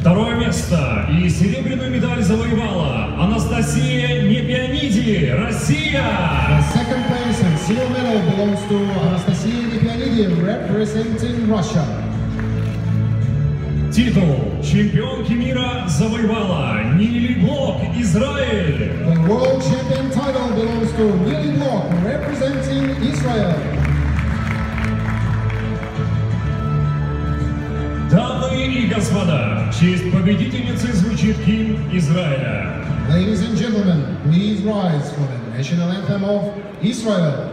Второе место и серебряную медаль завоевала Анастасия Непианиди, The Россия. second place and silver medal belongs to Anastasia Nipianidi, representing Russia. Титул чемпионки мира завоевала Нили Блок, Израиль. The world champion title belongs to Nili Block, representing Israel. И господа, в честь победительницы звучит гимн Израиля. Ladies and gentlemen, please rise for the national anthem of Israel.